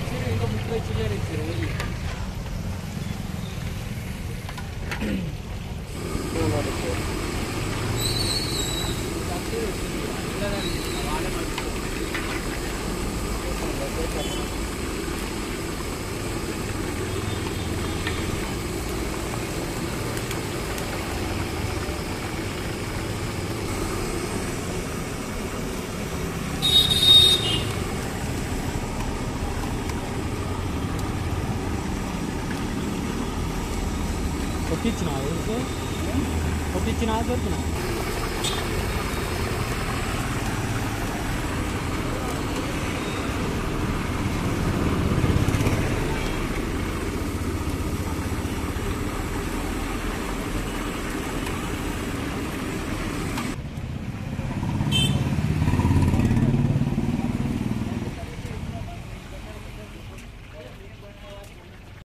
ರೈಚೂರು ಈಗ ಮುಖ್ಯ ರೈಚೂರು ರೈಚೂರು खींचना है उसको खींचना है तो